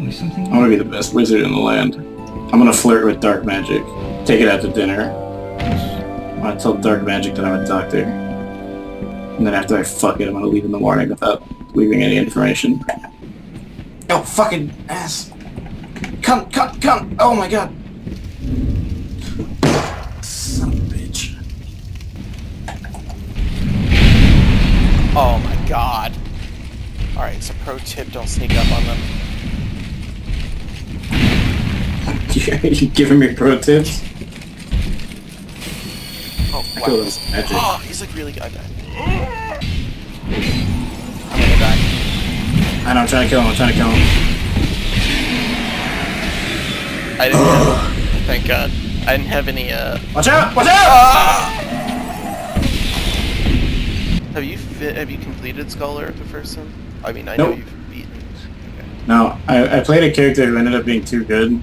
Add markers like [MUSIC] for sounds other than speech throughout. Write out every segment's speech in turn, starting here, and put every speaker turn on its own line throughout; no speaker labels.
Probably something.
I want to be the best wizard in the land. I'm gonna flirt with dark magic. Take it out to dinner. I'm gonna tell dark magic that I'm a doctor. And then after I fuck it, I'm gonna leave in the morning without leaving any information. Oh, fucking ass! Come, come, come! Oh my god! Son of a bitch.
Oh my god. Alright, so pro tip, don't sneak up on them. [LAUGHS]
you giving me pro tips?
Oh,
I
wow.
kill this magic.
Oh, he's like really good. I'm gonna die.
I know, I'm trying to kill him, I'm trying to kill him.
I didn't have, thank god. I didn't have any, uh...
Watch out! Watch out!
Ah! Have you fi- have you completed Scholar the first time? I mean, I know you've beaten. Okay.
No, I, I played a character who ended up being too good,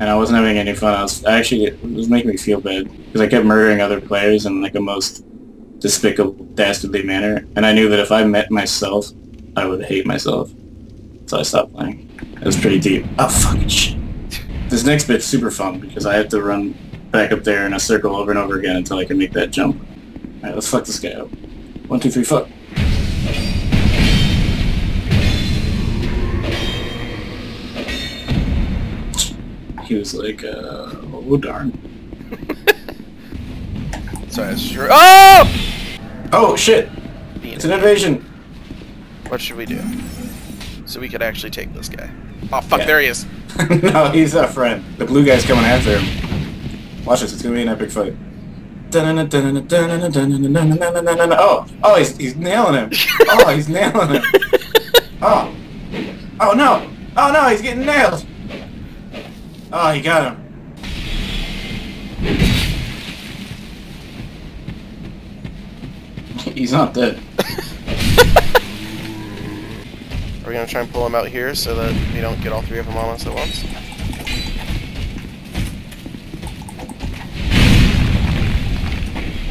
and I wasn't having any fun. I was I actually it was making me feel bad because I kept murdering other players in like a most despicable, dastardly manner, and I knew that if I met myself, I would hate myself. So I stopped playing. It was pretty deep. Oh fucking shit! This next bit's super fun because I have to run back up there in a circle over and over again until I can make that jump. All right, let's fuck this guy up. One, two, three, fuck. He was like, uh, oh darn.
Sorry, I was sure. Oh!
Oh shit!
Being-
It's an invasion!
What should we do? So we could actually take this guy. Oh fuck!
Yeah.
There he is. [LAUGHS]
no, he's a friend. The blue guy's coming after him. Watch this, it's gonna be an epic fight. [LAUGHS] Oh, oh, he's, he's nailing him. [LAUGHS] Oh, he's nailing him. Oh, oh no, oh no, he's getting nailed. Oh, he got him. [LAUGHS] He's not dead.
Are we gonna try and pull him out here so that we don't get all three of them on us at once?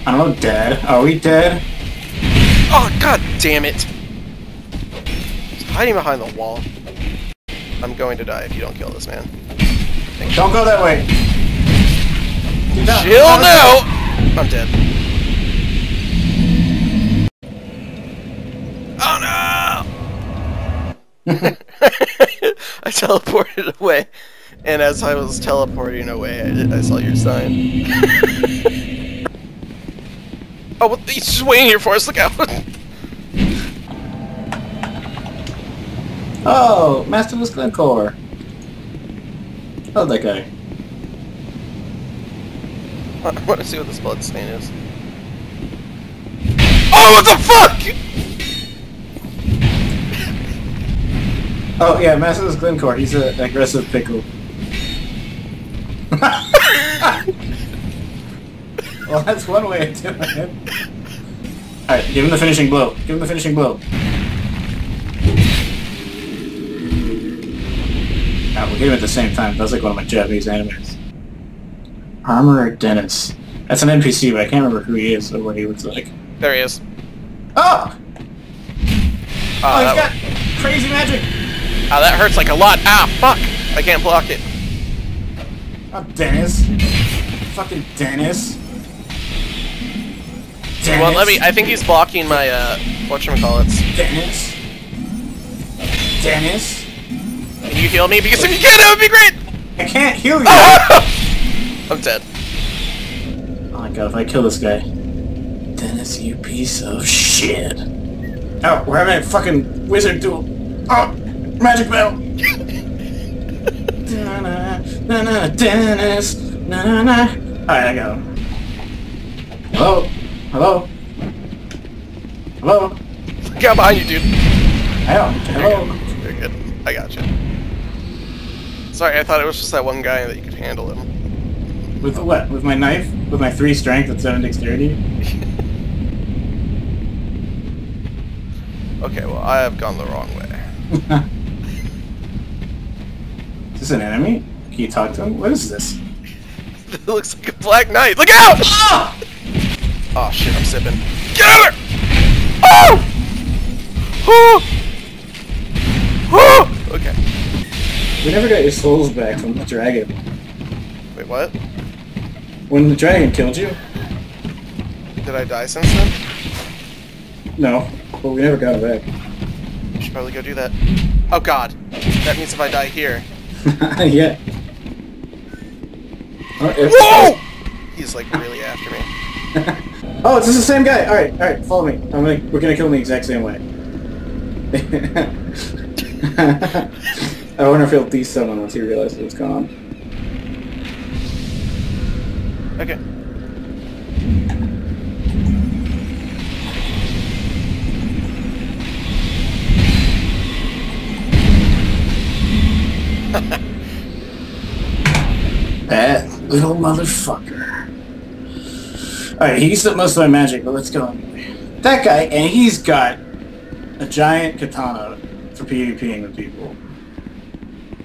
I don't know, Dad. Are we dead?
Oh god damn it! He's hiding behind the wall. I'm going to die if you don't kill this man.
Don't go that way. No,
Chill
no, no.
now! I'm dead. Oh no! [LAUGHS] I teleported away, and as I was teleporting away, I, did, I saw your sign. [LAUGHS] oh, what, he's just waiting here for us. Look out!
Oh, Masterless Glencour. Oh, that guy.
I want to see what this blood stain is. Oh, what the fuck!
Oh, yeah, Masterless Glencour. He's an aggressive pickle. [LAUGHS] well, that's one way of doing it. Alright, give him the finishing blow. Give him the finishing blow. Ah, we'll hit him at the same time. That's like one of my Japanese animes. Armorer Dennis. That's an NPC, but I can't remember who he is or what he looks like.
There he is.
Oh!
Oh,
Oh, he's
that,
got crazy magic!
oh, that hurts like a lot. Ah, fuck! I can't block it.
Oh, Dennis. Fucking Dennis. Dennis.
Well, let me. I think he's blocking my uh, whatchamacallits.
Dennis. Dennis.
Can you heal me? Because if you can, that would be great.
I can't heal you. [LAUGHS]
I'm dead.
oh my god, if I kill this guy. Dennis, you piece of shit. Oh, we're having a fucking wizard duel. Oh, magic battle. [LAUGHS] na, na, na, na, Dennis. Na, na, na. Alright, I got him. Hello? Hello? Hello?
Get out behind you, dude.
Hello? Hello?
Very good. I got you. Sorry, I thought it was just that one guy that you could handle him.
With what? With my knife? With my three strength and seven dexterity? [LAUGHS]
Okay, well, I have gone the wrong way. [LAUGHS]
Is this an enemy? Can you talk to him? What is this?
it [LAUGHS] looks like a black knight. Look out!
Ah!
Oh shit, I'm sipping. Get out of there! Oh! Oh! Oh! Okay.
We never got your souls back from the dragon.
Wait, what?
When the dragon killed you?
Did I die since then?
No, but we never got it back.
I should probably go do that. Oh god. That means if I die here. [LAUGHS]
yeah. Oh,
Whoa! He's like really after me. [LAUGHS]
oh, this is the same guy. All right, all right, follow me. I'm gonna, we're gonna kill him the exact same way. [LAUGHS] I wonder if he'll de-stun once he realizes it's gone.
Okay. [LAUGHS]
That little motherfucker. Alright, he used up most of my magic, but let's go anyway. That guy, and he's got a giant katana for PvPing with people.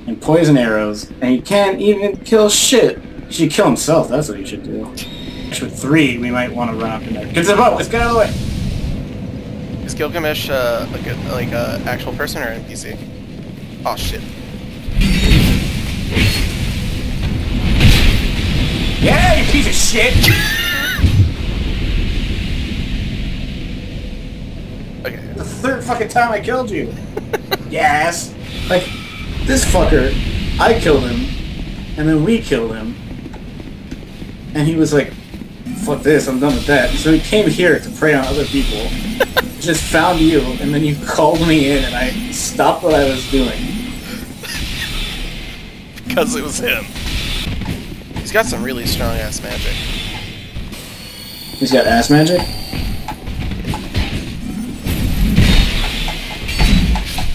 And poison arrows, and he can't even kill shit. He should kill himself, that's what he should do. With three, we might want to run up in there. Get to the boat, let's get out of the way!
Is Gilgamesh uh, like a like a actual person or NPC? Oh shit.
Yeah, you piece of shit! [LAUGHS]
Okay.
the third fucking time I killed you. [LAUGHS] yes. Like, this fucker, I killed him, and then we killed him. And he was like, fuck this, I'm done with that. So he came here to prey on other people. [LAUGHS] just found you, and then you called me in, and I stopped what I was doing.
Because it was him. He's got some really strong ass magic.
He's got ass magic?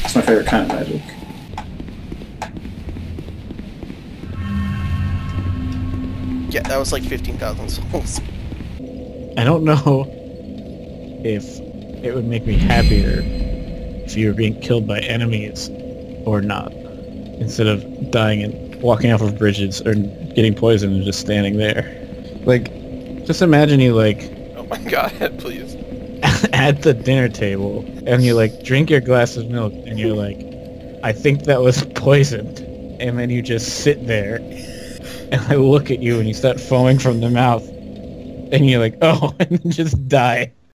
That's my favorite kind of magic.
Yeah, that was like 15,000 souls. [LAUGHS]
I don't know if it would make me happier if you were being killed by enemies or not, instead of dying and walking off of bridges or getting poisoned and just standing there. Like, just imagine you like
Oh my [LAUGHS] god, please. [LAUGHS]
at the dinner table and you like drink your glass of milk and you're like, I think that was poisoned, and then you just sit there and I look at you and you start foaming from the mouth and you're like, oh, [LAUGHS] and just die.